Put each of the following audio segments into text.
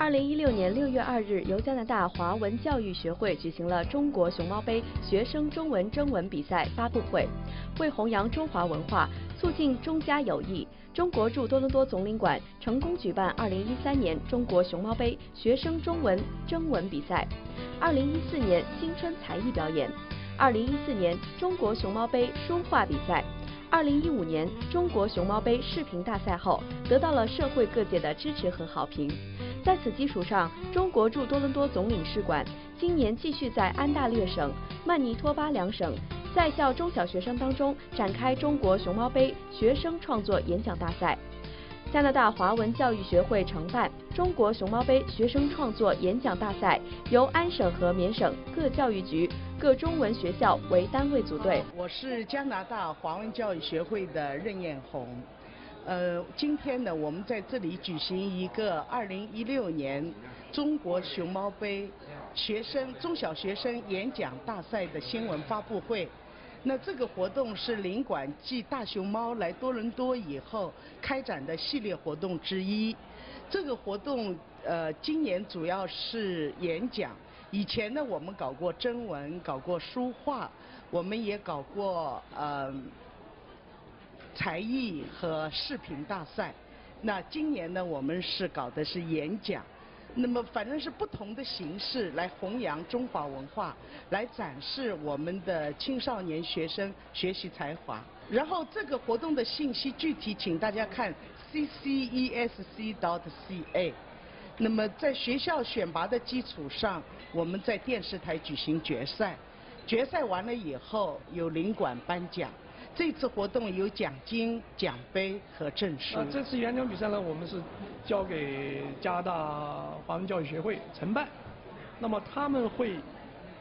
二零一六年六月二日，由加拿大华文教育学会举行了中国熊猫杯学生中文征文比赛发布会。为弘扬中华文化，促进中加友谊，中国驻多伦多总领馆成功举办二零一三年中国熊猫杯学生中文征文比赛。二零一四年新春才艺表演。二零一四年中国熊猫杯书画比赛。二零一五年中国熊猫杯视频大赛后，得到了社会各界的支持和好评。在此基础上，中国驻多伦多总领事馆今年继续在安大略省、曼尼托巴两省在校中小学生当中展开中国熊猫杯学生创作演讲大赛。加拿大华文教育学会承办中国熊猫杯学生创作演讲大赛，由安省和缅省各教育局、各中文学校为单位组队。我是加拿大华文教育学会的任艳红。呃，今天呢，我们在这里举行一个2016年中国熊猫杯学生中小学生演讲大赛的新闻发布会。那这个活动是领馆继大熊猫来多伦多以后开展的系列活动之一。这个活动呃，今年主要是演讲。以前呢，我们搞过征文，搞过书画，我们也搞过呃。才艺和视频大赛，那今年呢，我们是搞的是演讲，那么反正是不同的形式来弘扬中华文化，来展示我们的青少年学生学习才华。然后这个活动的信息具体，请大家看 ccesc.ca。那么在学校选拔的基础上，我们在电视台举行决赛，决赛完了以后有领馆颁奖。这次活动有奖金、奖杯和证书。这次演讲比赛呢，我们是交给加拿大华文教育学会承办。那么他们会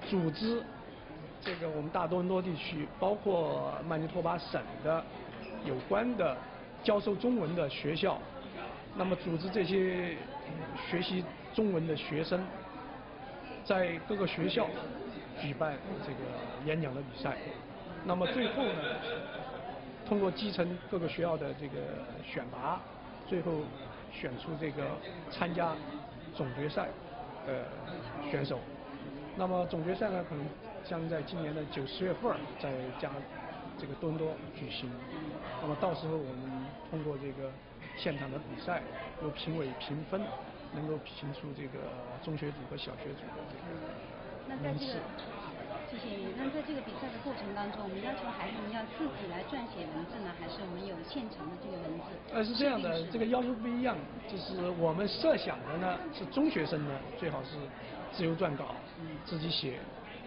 组织这个我们大多伦多地区，包括曼尼托巴省的有关的教授中文的学校，那么组织这些学习中文的学生，在各个学校举办这个演讲的比赛。那么最后呢，通过基层各个学校的这个选拔，最后选出这个参加总决赛的选手。那么总决赛呢，可能将在今年的九十月份在加这个多伦多举行。那么到时候我们通过这个现场的比赛，由评委评分，能够评出这个中学组和小学组的这个名次。谢谢你。那在这个比赛的过程当中，我们要求孩子们要自己来撰写文字呢，还是我们有现成的这个文字？呃，是这样的，这个要求不一样。就是我们设想的呢，是中学生呢最好是自由撰稿，自己写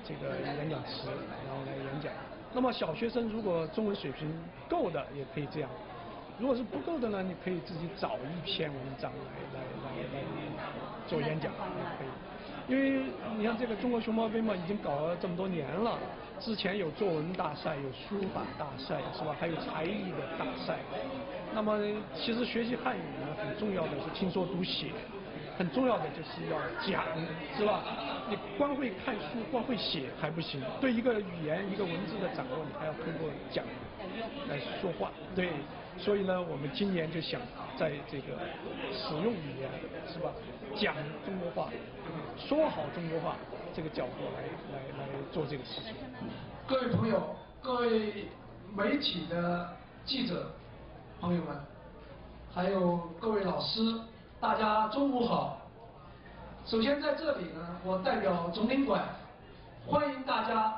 这个演讲词，然后来演讲。那么小学生如果中文水平够的，也可以这样。如果是不够的呢，你可以自己找一篇文章来来来来做演讲，可以。因为你看这个中国熊猫杯嘛，已经搞了这么多年了。之前有作文大赛，有书法大赛，是吧？还有才艺的大赛。那么，其实学习汉语呢，很重要的是听说读写，很重要的就是要讲，是吧？你光会看书，光会写还不行。对一个语言、一个文字的掌握，你还要通过讲来说话。对。所以呢，我们今年就想在这个使用语言，是吧？讲中国话，说好中国话这个角度来来来做这个事情。各位朋友，各位媒体的记者朋友们，还有各位老师，大家中午好。首先在这里呢，我代表总领馆欢迎大家。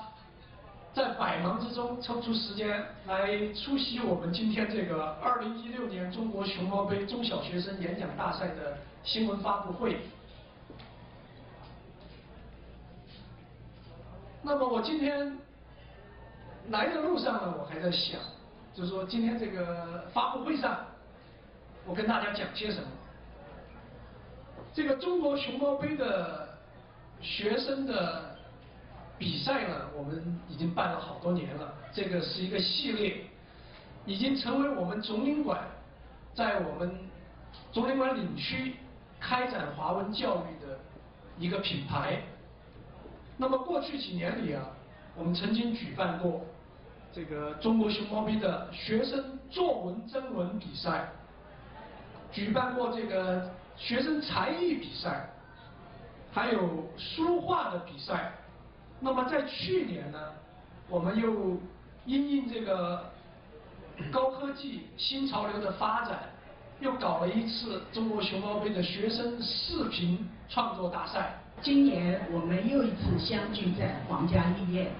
在百忙之中抽出时间来出席我们今天这个二零一六年中国熊猫杯中小学生演讲大赛的新闻发布会。那么我今天来的路上呢，我还在想，就是说今天这个发布会上，我跟大家讲些什么？这个中国熊猫杯的学生的。比赛呢，我们已经办了好多年了。这个是一个系列，已经成为我们总领馆在我们总领馆领区开展华文教育的一个品牌。那么过去几年里啊，我们曾经举办过这个中国熊猫杯的学生作文征文比赛，举办过这个学生才艺比赛，还有书画的比赛。那么在去年呢，我们又因应这个高科技新潮流的发展，又搞了一次中国熊猫杯的学生视频创作大赛。今年我们又一次相聚在皇家医院。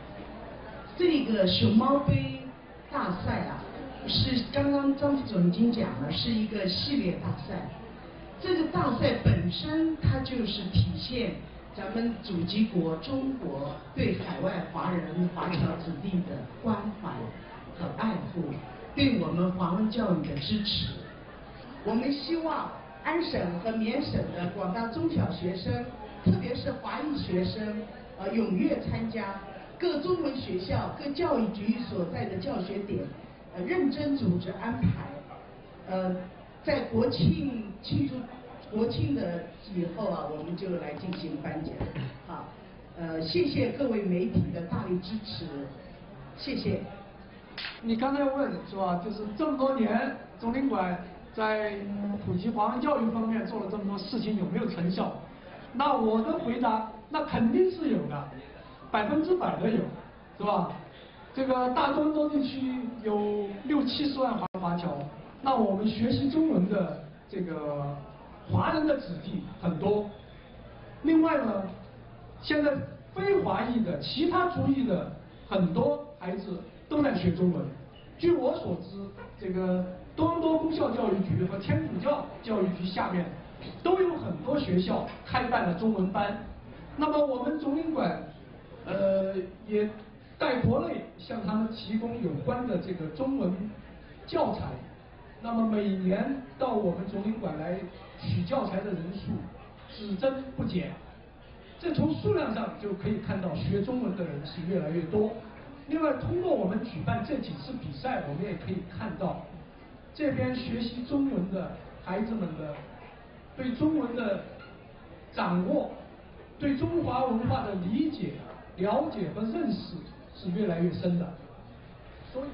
这个熊猫杯大赛啊，是刚刚张副总已经讲了，是一个系列大赛。这个大赛本身它就是体现咱们祖籍国中国对海外华人华侨子弟的关怀和爱护，对我们华文教育的支持。我们希望安省和缅省的广大中小学生，特别是华裔学生，呃，踊跃参加。各中文学校、各教育局所在的教学点，呃，认真组织安排，呃，在国庆庆祝国庆的以后啊，我们就来进行颁奖。好，呃，谢谢各位媒体的大力支持，谢谢。你刚才问是吧？就是这么多年，中领馆在普及华文教育方面做了这么多事情，有没有成效？那我的回答，那肯定是有的。百分之百的有，是吧？这个大中东地区有六七十万华华侨，那我们学习中文的这个华人的子弟很多。另外呢，现在非华裔的其他族裔的很多孩子都在学中文。据我所知，这个多伦多公校教育局和天主教教育局下面都有很多学校开办了中文班。那么我们总领馆。呃，也带国内向他们提供有关的这个中文教材。那么每年到我们总领馆来取教材的人数只增不减。这从数量上就可以看到学中文的人是越来越多。另外，通过我们举办这几次比赛，我们也可以看到这边学习中文的孩子们的对中文的掌握，对中华文化的理解。了解和认识是越来越深的，所以。